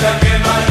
stuck in my